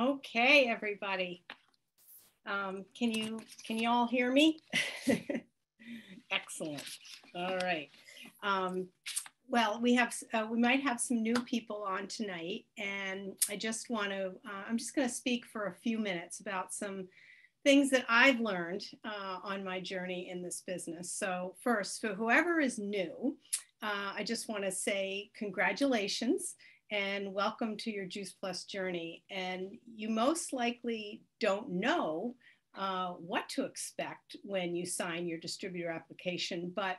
Okay, everybody. Um, can you can you all hear me? Excellent. All right. Um, well, we have uh, we might have some new people on tonight, and I just want to uh, I'm just going to speak for a few minutes about some things that I've learned uh, on my journey in this business. So first, for whoever is new, uh, I just want to say congratulations and welcome to your Juice Plus journey. And you most likely don't know uh, what to expect when you sign your distributor application, but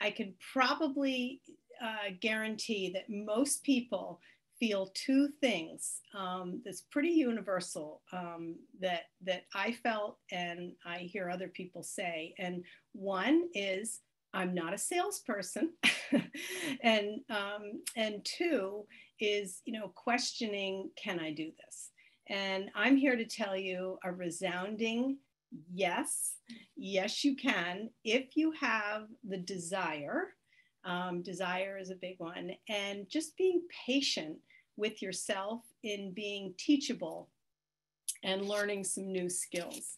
I can probably uh, guarantee that most people feel two things um, that's pretty universal um, that that I felt and I hear other people say. And one is I'm not a salesperson, and um, and two is you know questioning can I do this? And I'm here to tell you a resounding yes, yes you can if you have the desire. Um, desire is a big one, and just being patient with yourself in being teachable and learning some new skills.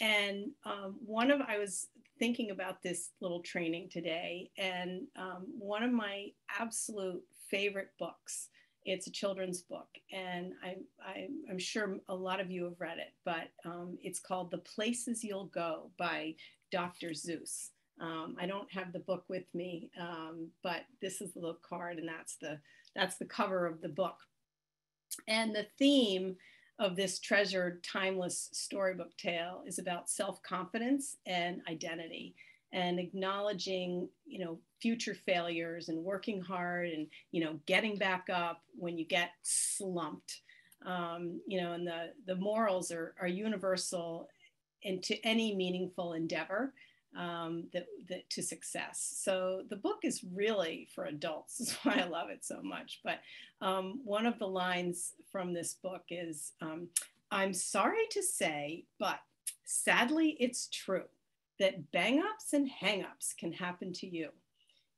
And um, one of, I was thinking about this little training today, and um, one of my absolute favorite books. It's a children's book, and I, I, am sure a lot of you have read it, but um, it's called The Places You'll Go by Dr. Seuss. Um, I don't have the book with me, um, but this is the little card, and that's the that's the cover of the book. And the theme of this treasured, timeless storybook tale is about self-confidence and identity and acknowledging you know future failures and working hard and you know getting back up when you get slumped. Um, you know and the the morals are, are universal into any meaningful endeavor um, that, that to success. So the book is really for adults. That's why I love it so much. But um, one of the lines from this book is, um, "I'm sorry to say, but sadly it's true that bang-ups and hang-ups can happen to you.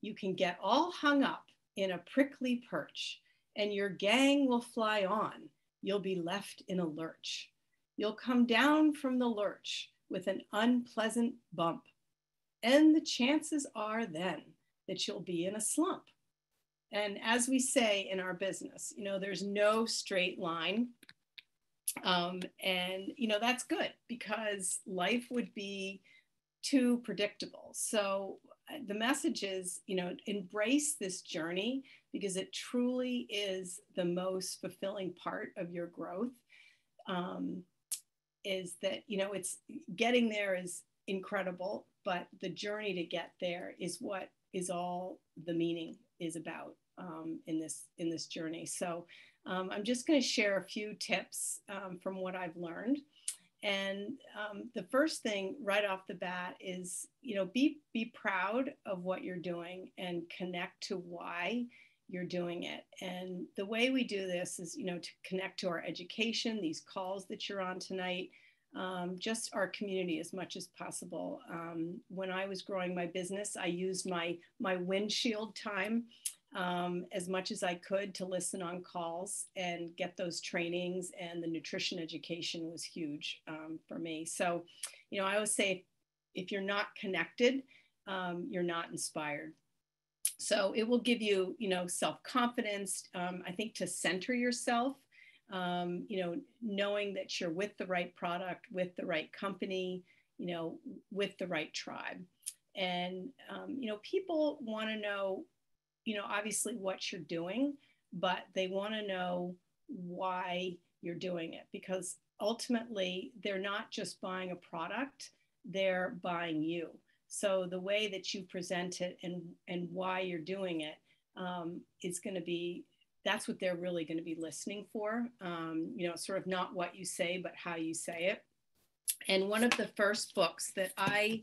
You can get all hung up in a prickly perch, and your gang will fly on. You'll be left in a lurch. You'll come down from the lurch." With an unpleasant bump and the chances are then that you'll be in a slump. And as we say in our business, you know, there's no straight line. Um, and, you know, that's good because life would be too predictable. So uh, the message is, you know, embrace this journey because it truly is the most fulfilling part of your growth. Um, is that, you know, it's getting there is incredible but the journey to get there is what is all the meaning is about um, in this in this journey. So um, I'm just going to share a few tips um, from what I've learned. And um, the first thing right off the bat is, you know, be be proud of what you're doing and connect to why you're doing it. And the way we do this is, you know, to connect to our education, these calls that you're on tonight, um, just our community as much as possible. Um, when I was growing my business, I used my, my windshield time um, as much as I could to listen on calls and get those trainings. And the nutrition education was huge um, for me. So, you know, I always say if you're not connected, um, you're not inspired. So it will give you, you know, self confidence. Um, I think to center yourself um, you know, knowing that you're with the right product, with the right company, you know, with the right tribe. And, um, you know, people want to know, you know, obviously what you're doing, but they want to know why you're doing it because ultimately they're not just buying a product, they're buying you. So the way that you present it and, and why you're doing it um, is going to be that's what they're really going to be listening for. Um, you know, sort of not what you say, but how you say it. And one of the first books that I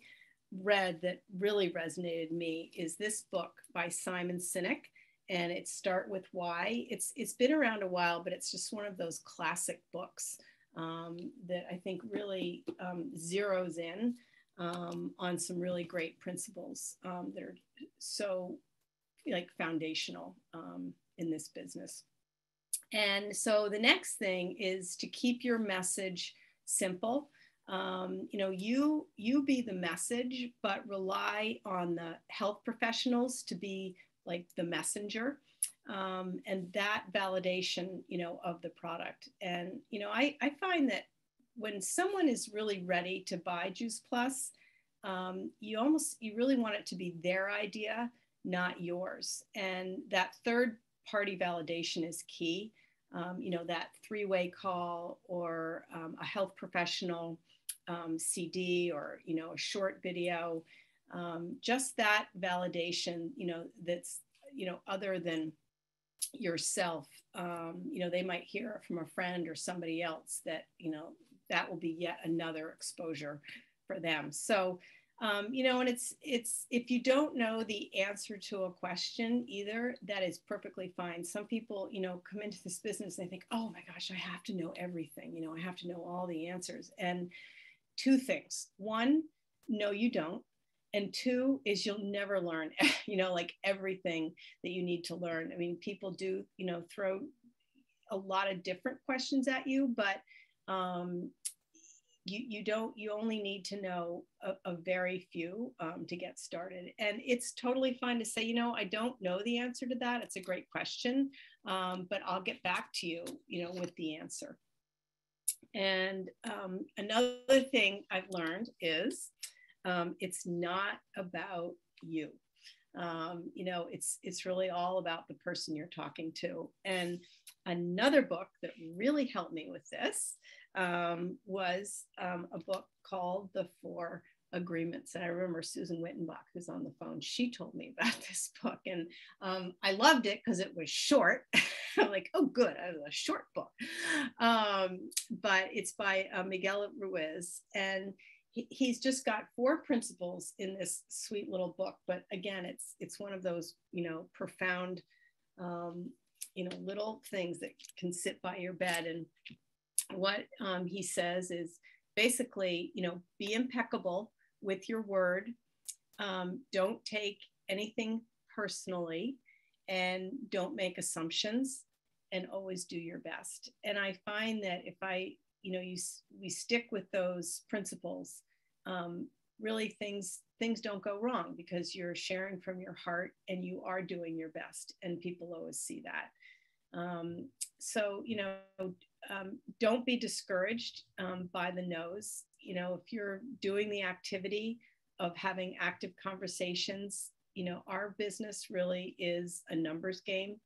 read that really resonated me is this book by Simon Sinek, and it's Start with Why. It's it's been around a while, but it's just one of those classic books um, that I think really um, zeroes in um, on some really great principles um, that are so like foundational um, in this business. And so the next thing is to keep your message simple. Um, you know, you you be the message, but rely on the health professionals to be like the messenger um, and that validation, you know, of the product. And you know, I I find that when someone is really ready to buy Juice Plus, um, you almost you really want it to be their idea, not yours. And that third party validation is key. Um, you know, that three way call or um, a health professional um, CD or, you know, a short video. Um, just that validation, you know, that's, you know, other than yourself, um, you know, they might hear from a friend or somebody else that, you know, that will be yet another exposure for them. So, um, you know and it's it's if you don't know the answer to a question either that is perfectly fine. Some people you know come into this business and they think oh my gosh i have to know everything you know i have to know all the answers. And two things. One no you don't. And two is you'll never learn you know like everything that you need to learn. I mean people do you know throw a lot of different questions at you but um, you, you don't you only need to know a, a very few um, to get started. And it's totally fine to say you know i don't know the answer to that. It's a great question um, but i'll get back to you you know with the answer. And um, another thing i've learned is um, it's not about you. Um, you know it's it's really all about the person you're talking to. And another book that really helped me with this um, was um, a book called The Four Agreements. And I remember Susan Wittenbach, who's on the phone, she told me about this book. And um, I loved it because it was short. I'm like, oh, good, a short book. Um, but it's by uh, Miguel Ruiz. And he, he's just got four principles in this sweet little book. But again, it's it's one of those, you know, profound um, you know little things that can sit by your bed and what um, he says is basically, you know, be impeccable with your word. Um, don't take anything personally and don't make assumptions and always do your best. And I find that if I, you know, you we stick with those principles, um, really things things don't go wrong because you're sharing from your heart and you are doing your best, and people always see that. Um, so you know, um, don't be discouraged um, by the no's. You know, if you're doing the activity of having active conversations, you know, our business really is a numbers game.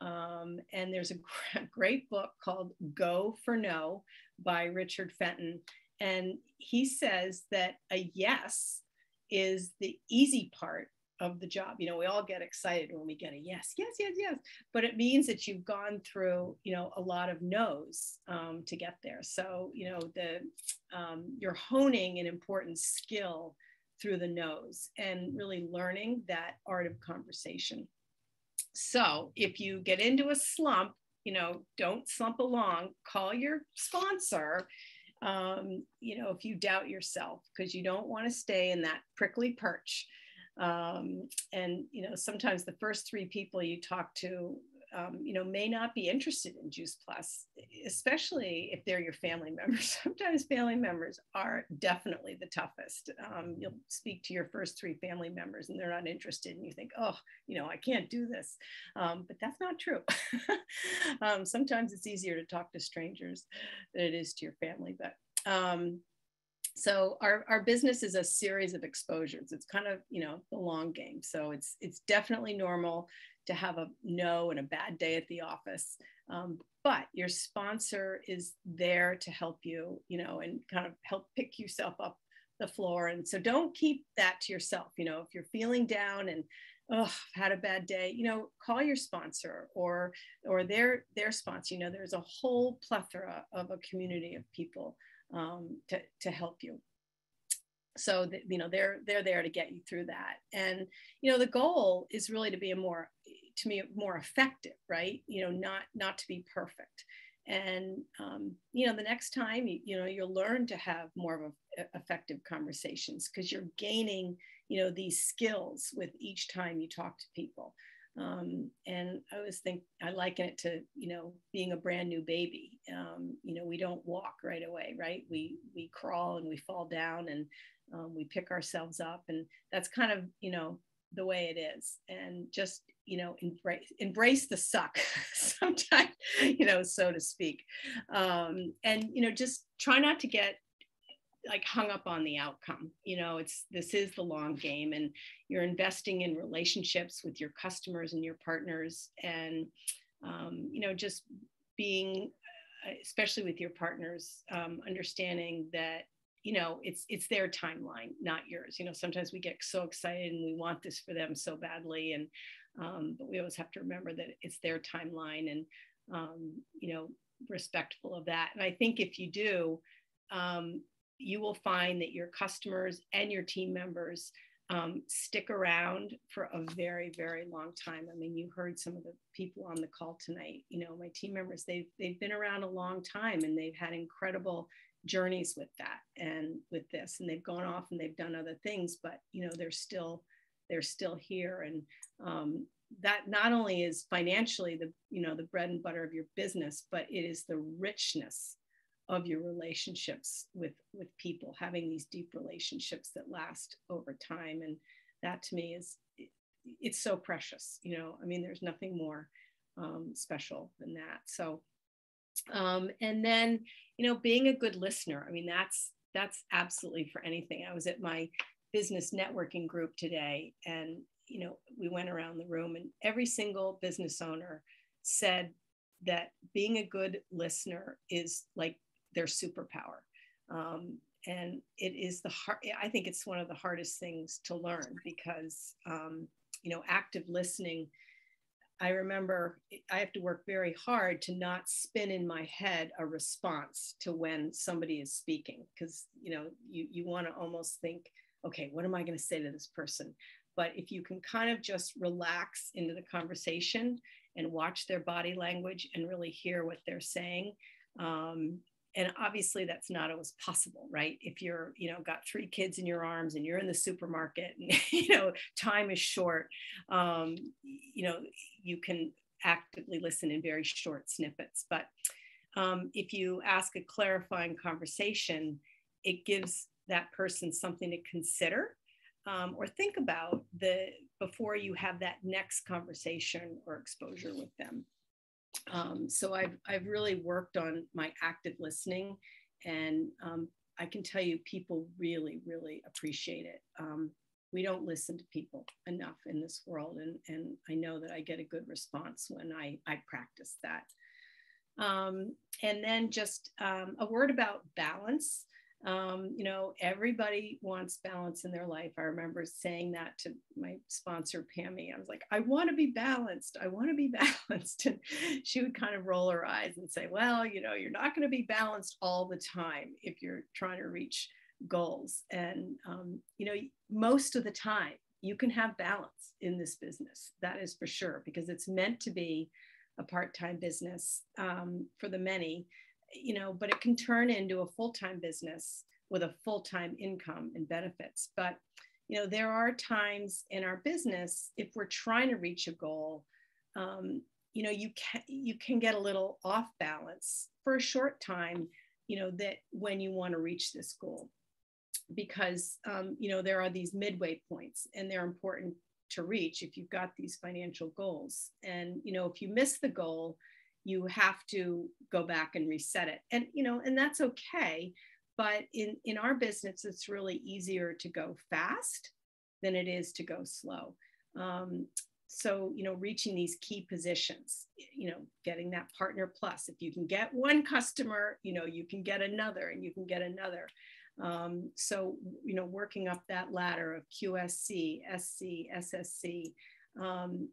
Um, and there's a great book called Go for No by Richard Fenton. And he says that a yes is the easy part of the job. You know, we all get excited when we get a yes, yes, yes, yes, but it means that you've gone through, you know, a lot of no's um, to get there. So, you know, the um, you're honing an important skill through the no's and really learning that art of conversation. So, if you get into a slump, you know, don't slump along. Call your sponsor. Um, you know, if you doubt yourself, because you don't want to stay in that prickly perch um, and you know, sometimes the first three people you talk to, um, you know, may not be interested in Juice Plus, especially if they're your family members. Sometimes family members are definitely the toughest. Um, you'll speak to your first three family members and they're not interested, and you think, oh, you know, I can't do this. Um, but that's not true. Um, sometimes it's easier to talk to strangers than it is to your family. But um, so our, our business is a series of exposures. It's kind of you know the long game. So it's it's definitely normal to have a no and a bad day at the office. Um, but your sponsor is there to help you you know and kind of help pick yourself up the floor. And so don't keep that to yourself. You know if you're feeling down and oh I've had a bad day you know call your sponsor or or their their sponsor. You know there's a whole plethora of a community of people um, to, to help you. So that, you know they're they're there to get you through that. And you know the goal is really to be a more to me more effective right? You know not not to be perfect. And um, you know the next time you, you know you'll learn to have more of a, effective conversations because you're gaining you know these skills with each time you talk to people Um, and I always think I liken it to, you know, being a brand new baby. Um, you know, we don't walk right away, right? We we crawl and we fall down and um, we pick ourselves up, and that's kind of, you know, the way it is. And just, you know, embrace embrace the suck sometimes, you know, so to speak. Um, and you know, just try not to get like hung up on the outcome. You know it's this is the long game and you're investing in relationships with your customers and your partners and um, you know just being especially with your partners um, understanding that you know it's it's their timeline not yours. You know sometimes we get so excited and we want this for them so badly and um, but we always have to remember that it's their timeline and um, you know respectful of that. And i think if you do um, you will find that your customers and your team members um, stick around for a very, very long time. I mean, you heard some of the people on the call tonight. You know, my team members, they've, they've been around a long time and they've had incredible journeys with that and with this. And they've gone off and they've done other things, but, you know, they're still, they're still here. And um, that not only is financially the, you know, the bread and butter of your business, but it is the richness of your relationships with with people having these deep relationships that last over time. And that to me is it's so precious you know i mean there's nothing more um, special than that. So um, and then you know being a good listener i mean that's that's absolutely for anything. I was at my business networking group today and you know we went around the room and every single business owner said that being a good listener is like their superpower. Um, and it is the hard, I think it's one of the hardest things to learn because, um, you know, active listening. I remember I have to work very hard to not spin in my head a response to when somebody is speaking because you know you, you want to almost think okay what am i going to say to this person but if you can kind of just relax into the conversation and watch their body language and really hear what they're saying um, and obviously that's not always possible right? If you're you know got three kids in your arms and you're in the supermarket and you know time is short um, you know you can actively listen in very short snippets. But um, if you ask a clarifying conversation it gives that person something to consider um, or think about the before you have that next conversation or exposure with them um, so I've, I've really worked on my active listening and um, I can tell you people really, really appreciate it. Um, we don't listen to people enough in this world. And, and I know that I get a good response when I, I practice that. Um, and then just um, a word about balance um, you know, everybody wants balance in their life. I remember saying that to my sponsor, Pammy. I was like, I want to be balanced. I want to be balanced. And she would kind of roll her eyes and say, Well, you know, you're not going to be balanced all the time if you're trying to reach goals. And, um, you know, most of the time, you can have balance in this business. That is for sure, because it's meant to be a part time business um, for the many you know, but it can turn into a full time business with a full time income and benefits. But, you know, there are times in our business, if we're trying to reach a goal, um, you know, you can you can get a little off balance for a short time, you know, that when you want to reach this goal, because um, you know there are these midway points, and they're important to reach if you've got these financial goals. And you know, if you miss the goal, you have to go back and reset it. And you know and that's okay but in in our business it's really easier to go fast than it is to go slow. Um, so you know reaching these key positions you know getting that partner plus. If you can get one customer you know you can get another and you can get another. Um, so you know working up that ladder of qsc sc ssc um,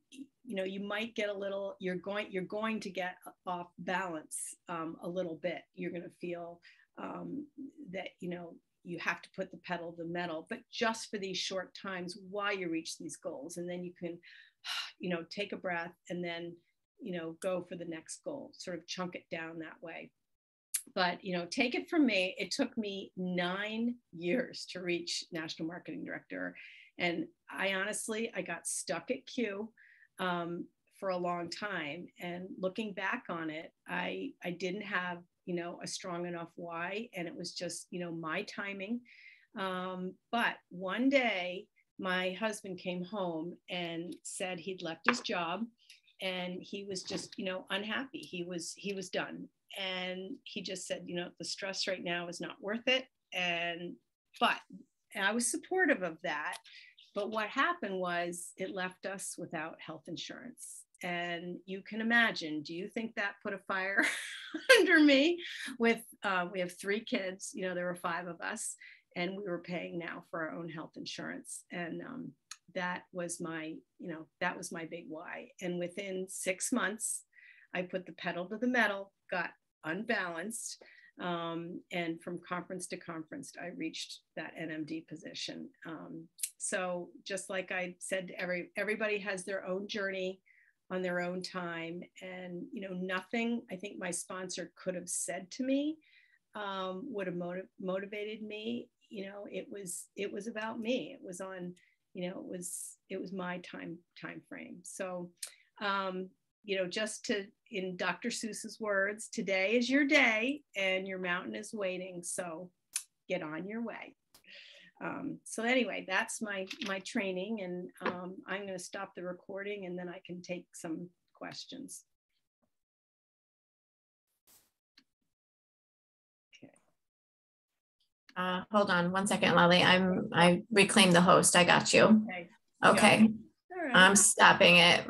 you know you might get a little you're going you're going to get off balance um, a little bit. You're going to feel um, that you know you have to put the pedal to the metal but just for these short times while you reach these goals. And then you can you know take a breath and then you know go for the next goal sort of chunk it down that way. But you know take it from me. It took me nine years to reach national marketing director and I honestly, I got stuck at Q. um, for a long time. And looking back on it, I, I didn't have, you know, a strong enough why. And it was just, you know, my timing. Um, but one day, my husband came home and said he'd left his job and he was just you know unhappy he was he was done and he just said you know the stress right now is not worth it and but and i was supportive of that. But what happened was it left us without health insurance. And you can imagine do you think that put a fire under me with uh, we have three kids you know there were five of us and we were paying now for our own health insurance. And um, that was my you know that was my big why. And within six months i put the pedal to the metal got unbalanced um, and from conference to conference i reached that nmd position. Um, so just like i said every everybody has their own journey on their own time. And you know nothing i think my sponsor could have said to me um, would have motiv- motivated me. You know it was it was about me. It was on you know it was it was my time time frame. So um you know just to in dr seuss's words today is your day and your mountain is waiting so get on your way um, so anyway that's my my training and um, i'm going to stop the recording and then i can take some questions Okay. Uh, hold on one second, Lolli. I'm I reclaimed the host. I got you. Okay. okay. Right. I'm stopping it.